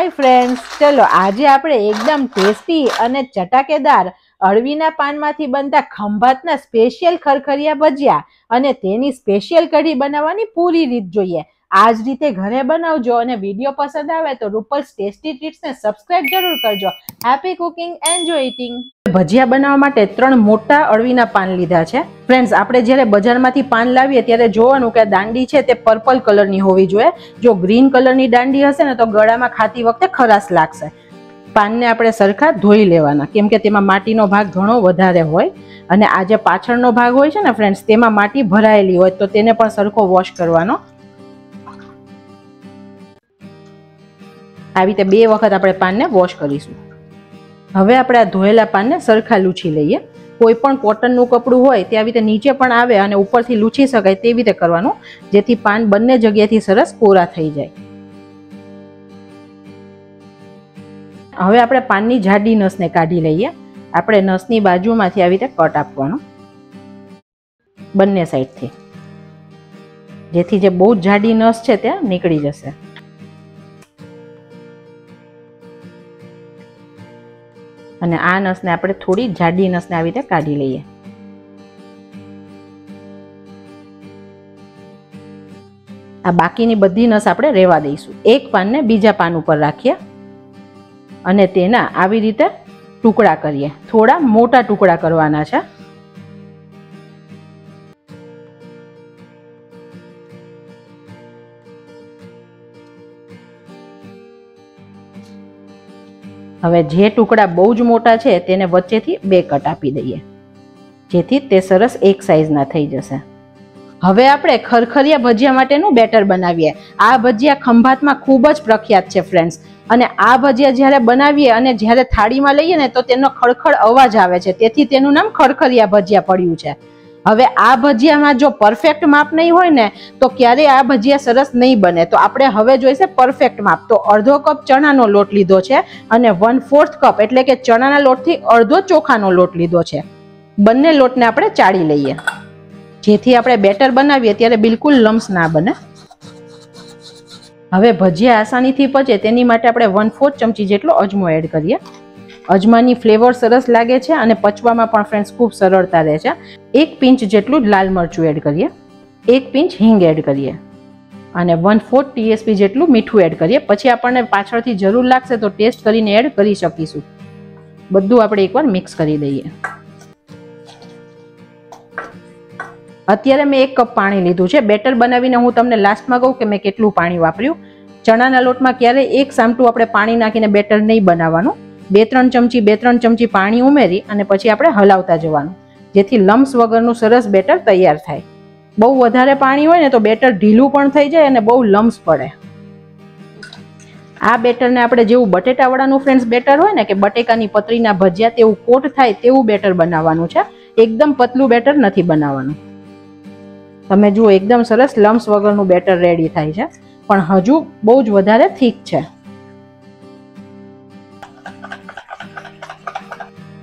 Hi friends ચલો, આજે આપણે એકદમ ટેસ્ટી અને ચટાકેદાર અળવીના પાનમાંથી બનતા ખંભાતના સ્પેશિયલ ખરખરિયા ભજીયા અને તેની સ્પેશિયલ કઢી બનાવવાની પૂરી રીત જોઈએ. આ જ રીતે ઘરે બનાવજો અને વીડિયો પસંદ આવે તો રૂપલ્સ ટેસ્ટી ટ્રીટ્સને સબસ્ક્રાઇબ જરૂર કરજો. Happy cooking enjoy eating bhajiya બનાવવા માટે ત્રણ મોટા અળવીના પાન લીધા છે. ફ્રેન્ડ્સ આપણે જ્યારે બજારમાંથી પાન લાવીએ ત્યારે જોવાનું કે દાંડી છે તે પર્પલ કલરની હોવી જોઈએ. જો ગ્રીન કલરની દાંડી હશે ને તો ગળામાં ખાતી વખતે ખરાશ લાગશે. પાનને આપણે સરખા ધોઈ લેવાના, કેમ કે તેમાં માટીનો ભાગ ઘણો વધારે હોય અને આ જે પાછળનો ભાગ હોય છે ને ફ્રેન્ડ્સ તેમાં માટી ભરાયેલી હોય તો તેને પણ સરખો વોશ કરવાનો. આવી રીતે બે વખત આપણે પાનને વોશ કરીશું. હવે આપણે આ ધોયેલા પાનને સરખા લૂછી લઈએ. કોઈ પણ કોટનનું કપડું હોય તે આવી રીતે નીચે પણ આવે અને ઉપરથી લૂછી શકાય તેવી રીતે કરવાનું, જેથી પાન બંને જગ્યાએથી સરસ કોરા થઈ જાય. હવે આપણે પાનની જાડી નસને કાઢી લઈએ. આપણે નસની બાજુમાંથી આવી રીતે કટ આપવાનો. બંને સાઈડથી જેથી જે બહુ જાડી નસ છે તે નીકળી જશે. અને આ નસને આપણે થોડી જાડી નસને આવી રીતે કાઢી લઈએ. આ બાકીની બધી નસ આપણે રેવા દઈશું. એક પાનને બીજા પાન ઉપર રાખીએ અને તેના આવી રીતે ટુકડા કરીએ. થોડા મોટા ટુકડા કરવાના છે. હવે જે ટુકડા બહુ જ મોટા છે, તેને વચ્ચેથી બે કટ આપી દઈએ. જેથી તે સરસ એક સાઈઝના થઈ જશે. હવે આપણે ખરખરિયા ભજીયા માટેનું બેટર બનાવીએ. આ ભજીયા ખંભાતમાં ખૂબ જ પ્રખ્યાત છે ફ્રેન્ડ્સ અને આ ભજીયા જ્યારે બનાવીએ અને જ્યારે થાળીમાં લઈએ ને, તો તેનો ખડખડ અવાજ આવે છે. તેથી તેનું નામ ખરખરિયા ભજીયા પડ્યું છે. હવે આ ભજીયામાં જો પરફેક્ટ માપ નહીં હોય ને, તો ક્યારેય આ ભજીયા સરસ નહીં બને. તો આપણે હવે જોઈશે પરફેક્ટ માપ. તો અડધો કપ ચણાનો લોટ લીધો છે અને વન ફોર્થ કપ, એટલે કે ચણાના લોટથી અડધો ચોખાનો લોટ લીધો છે. બંને લોટને આપણે ચાળી લઈએ. જેથી આપણે બેટર બનાવીએ, ત્યારે બિલકુલ લમ્સ ના બને. હવે ભજીયા આસાનીથી પચે, તેની માટે આપણે વન ફોર્થ ચમચી જેટલો અજમો એડ કરીએ. અજમાની ફ્લેવર સરસ લાગે છે અને પચવામાં પણ ફ્રેન્ડ્સ ખૂબ સરળતા રહે છે. એક પિંચ જેટલું લાલ મરચું એડ કરીએ. એક પિંચ હિંગ એડ કરીએ. અને વન ફોર્થ ટીએસપી જેટલું મીઠું એડ કરીએ. પછી આપણને પાછળથી જરૂર લાગશે તો ટેસ્ટ કરીને એડ કરી શકીશું. બધું આપણે એકવાર મિક્સ કરી દઈએ. અત્યારે મેં એક કપ પાણી લીધું છે. બેટર બનાવીને હું તમને લાસ્ટમાં કહું કે મેં કેટલું પાણી વાપર્યું. ચણાના લોટમાં ક્યારેય એક સામટું આપણે પાણી નાખીને બેટર નહીં બનાવવાનું. બે ત્રણ ચમચી, બે ત્રણ ચમચી પાણી ઉમેરી અને પછી આપણે હલાવતા જવાનું. જેથી લમ્સ વગરનું સરસ બેટર તૈયાર થાય. બહુ વધારે પાણી હોય ને તો બેટર ઢીલું પણ થઈ જાય અને બહુ લમ્સ પડે. આ બેટરને આપણે જેવું બટેટાવાળાનું ફ્રેન્ડ્સ બેટર હોય ને કે બટેકાની પતરીના ભજીયા તેવું કોટ થાય તેવું બેટર બનાવવાનું છે. એકદમ પતલું બેટર નથી બનાવવાનું. તમે જુઓ, એકદમ સરસ લમ્સ વગરનું બેટર રેડી થાય છે. પણ હજુ બહુ જ વધારે થીક છે.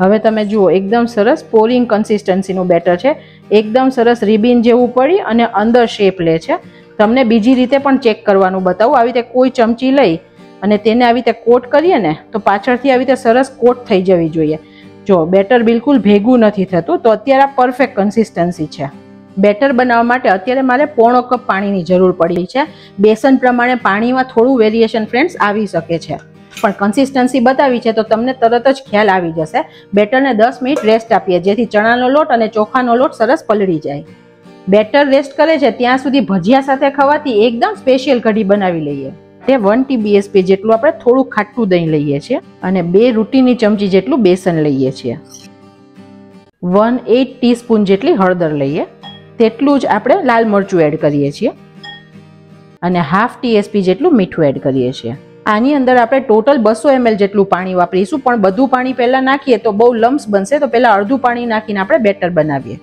હવે તમે જુઓ, એકદમ સરસ પોરિંગ કન્સિસ્ટન્સીનું બેટર છે. એકદમ સરસ રિબિન જેવું પડી અને અંદર શેપ લે છે. તમને બીજી રીતે પણ ચેક કરવાનું બતાવું. આવી રીતે કોઈ ચમચી લઈ અને તેને આવી રીતે કોટ કરીએ ને, તો પાછળથી આવી રીતે સરસ કોટ થઈ જવી જોઈએ. જો, બેટર બિલકુલ ભેગું નથી થતું, તો અત્યારે આ પરફેક્ટ કન્સિસ્ટન્સી છે. બેટર બનાવવા માટે અત્યારે મારે પોણો કપ પાણીની જરૂર પડી છે. બેસન પ્રમાણે પાણીમાં થોડું વેરિએશન ફ્રેન્ડ્સ આવી શકે છે. પણ કન્સિસ્ટન્સી બતાવી છે, તો તમને તરત જ ખ્યાલ આવી જશે. બેટરને દસ મિનિટ રેસ્ટ આપીએ, જેથી ચણાનો લોટ અને ચોખાનો લોટ સરસ પલળી જાય. બેટર રેસ્ટ કરે છે, ત્યાં સુધી ભજીયા સાથે ખાવાથી એકદમ સ્પેશિયલ કઢી બનાવી લઈએ. તે વન ટીબીએસપી જેટલું આપણે થોડું ખાટું દહીં લઈએ છીએ અને બે રૂટીની ચમચી જેટલું બેસન લઈએ છીએ. વન એટ ટીસ્પૂન જેટલી હળદર લઈએ. તેટલું જ આપણે લાલ મરચું એડ કરીએ છીએ. અને હાફ ટીએસપી જેટલું મીઠું એડ કરીએ છીએ. આની અંદર આપણે ટોટલ બસો એમએલ જેટલું પાણી વાપરીશું. પણ બધું પાણી પહેલાં નાખીએ તો બહુ લમ્સ બનશે, તો પહેલાં અડધું પાણી નાખીને આપણે બેટર બનાવીએ.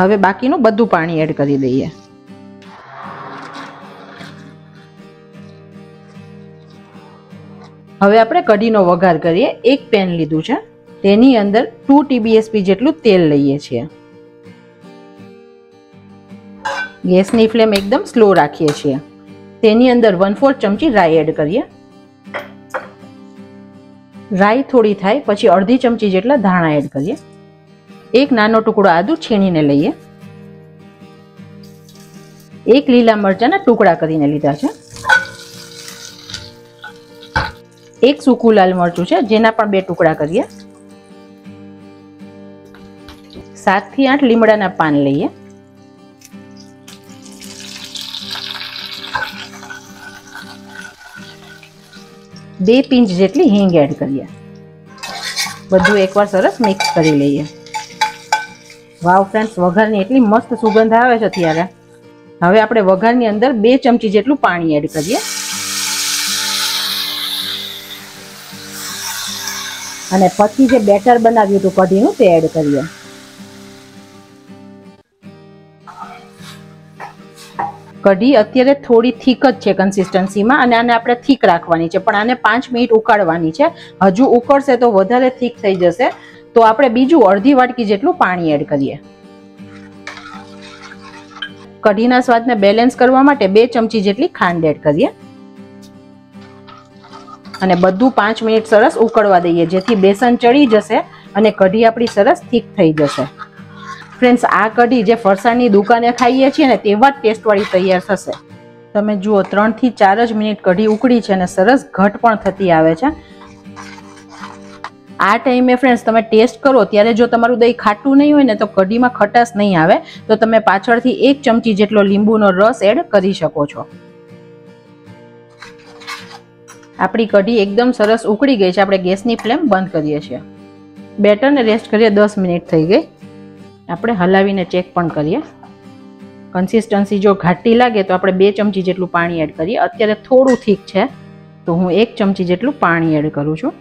હવે બાકીનું બધું પાણી એડ કરી દઈએ. હવે આપણે કઢીનો વઘાર કરીએ. એક પેન લીધું છે. તેની અંદર ટુ ટીબીએસપી જેટલું તેલ લઈએ છીએ. ગેસની ફ્લેમ એકદમ સ્લો રાખીએ છીએ. તેની અંદર વન ફોર્થ ચમચી રાઈ એડ કરીએ. રાઈ થોડી થાય, પછી અડધી ચમચી જેટલા ધાણા એડ કરીએ. એક નાનો ટુકડો આદુ છીણીને લઈએ. એક લીલા મરચાના ટુકડા કરીને લીધા છે. એક સૂકું લાલ મરચું છે, જેના પણ બે ટુકડા કરીએ. સાતથી આઠ લીમડાના પાન લઈએ. બે પિંચ જેટલી હિંગ એડ કરીએ. બધું એકવાર સરસ મિક્સ કરી લઈએ. વાવ ફ્રેન્ડ્સ, વઘારની એટલી મસ્ત સુગંધ આવે છે ત્યારે હવે આપણે વઘારની અંદર બે ચમચી જેટલું પાણી એડ કરીએ. અને પછી જે બેટર બનાવ્યું હતું કઢીનું તે એડ કરીએ. કઢી અત્યારે થોડી થીક જ છે કન્સિસ્ટન્સીમાં અને આને આપણે થીક રાખવાની છે. પણ આને પાંચ મિનિટ ઉકાળવાની છે. હજુ ઉકળશે તો વધારે થીક થઈ જશે. તો આપણે બીજું અડધી વાટકી જેટલું પાણી એડ કરીએ. કઢીના સ્વાદને બેલેન્સ કરવા માટે બે ચમચી જેટલી ખાંડ એડ કરીએ. અને બધું પાંચ મિનિટ સરસ ઉકળવા દઈએ, જેથી બેસન ચડી જશે અને કઢી આપણી સરસ થીક થઈ જશે. ફ્રેન્ડ્સ આ કઢી જે ફરસાણની દુકાને ખાઈએ છીએ ને, તેવા જ ટેસ્ટવાળી તૈયાર થશે. તમે જુઓ, ત્રણથી ચાર જ મિનિટ કઢી ઉકળી છે અને સરસ ઘટ પણ થતી આવે છે. આ ટાઈમે ફ્રેન્ડ્સ તમે ટેસ્ટ કરો, ત્યારે જો તમારું દહીં ખાટું નહીં હોય ને, તો કઢીમાં ખટાશ નહીં આવે. તો તમે પાછળથી એક ચમચી જેટલો લીંબુનો રસ એડ કરી શકો છો. આપણી કઢી એકદમ સરસ ઉકળી ગઈ છે. આપણે ગેસની ફ્લેમ બંધ કરીએ છીએ. બેટરને રેસ્ટ કરીએ, દસ મિનિટ થઈ ગઈ. આપણે હલાવીને ચેક પણ કરીએ. કન્સિસ્ટન્સી જો ઘાટી લાગે તો આપણે બે ચમચી જેટલું પાણી એડ કરીએ. અત્યારે થોડું થીક છે, તો હું એક ચમચી જેટલું પાણી એડ કરું છું.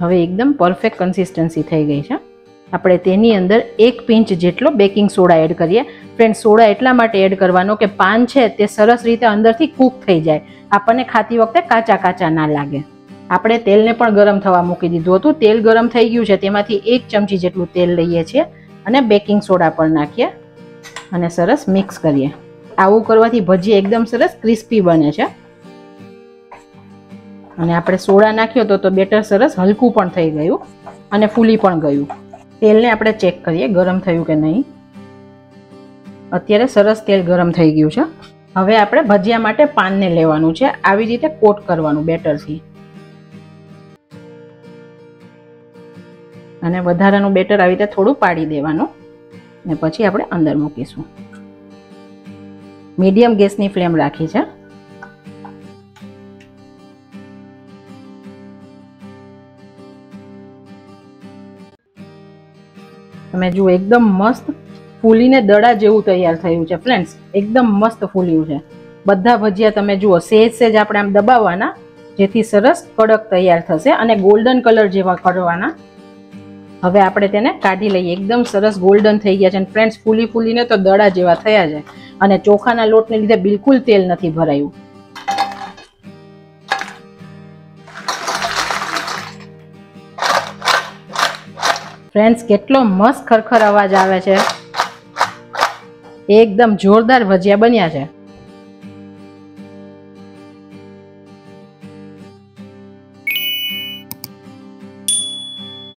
હવે એકદમ પરફેક્ટ કન્સિસ્ટન્સી થઈ ગઈ છે. આપણે તેની અંદર એક પિંચ જેટલો બેકિંગ સોડા એડ કરીએ. ફ્રેન્ડ સોડા એટલા માટે એડ કરવાનો કે પાન છે તે સરસ રીતે અંદરથી કૂક થઈ જાય. આપણને ખાતી વખતે કાચા કાચા ના લાગે. આપણે તેલને પણ ગરમ થવા મૂકી દીધું હતું. તેલ ગરમ થઈ ગયું છે, તેમાંથી એક ચમચી જેટલું તેલ લઈએ છીએ અને બેકિંગ સોડા પણ નાખીએ અને સરસ મિક્સ કરીએ. આવું કરવાથી ભજી એકદમ સરસ ક્રિસ્પી બને છે. અને આપણે સોડા નાખ્યો તો તો બેટર સરસ હલકું પણ થઈ ગયું અને ફૂલી પણ ગયું. તેલને આપણે ચેક કરીએ ગરમ થયું કે નહીં. અત્યારે સરસ તેલ ગરમ થઈ ગયું છે. હવે આપણે ભજીયા માટે પાનને લેવાનું છે. આવી રીતે કોટ કરવાનું બેટરથી. અને વધારાનું બેટર આવી રીતે થોડું પાડી દેવાનું. ને પછી આપણે અંદર મૂકીશું. મીડિયમ ગેસની ફ્લેમ રાખી છે. તમે જુઓ, એકદમ મસ્ત ફૂલીને દડા જેવું તૈયાર થયું છે ફ્રેન્ડ્સ એકદમ મસ્ત ફૂલ્યું છે. બધા ભજીયા તમે જુઓ, સેજ સેજ આપણે આમ દબાવવાના, જેથી સરસ કડક તૈયાર થશે અને ગોલ્ડન કલર જેવા કરવાના. હવે આપણે તેને કાઢી લઈએ. એકદમ સરસ ગોલ્ડન થઈ ગયા છે. અને ફ્રેન્ડ્સ ફૂલી ફૂલીને તો દડા જેવા થયા છે. અને ચોખાના લોટને લીધે બિલકુલ તેલ નથી ભરાયું. ફ્રેન્ડ્સ કેટલો મસ્ત ખરખર અવાજ આવે છે. એકદમ જોરદાર ભજીયા બન્યા છે.